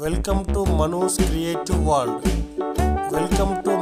welcome to Manu's creative world welcome to